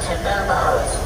to Bilbo's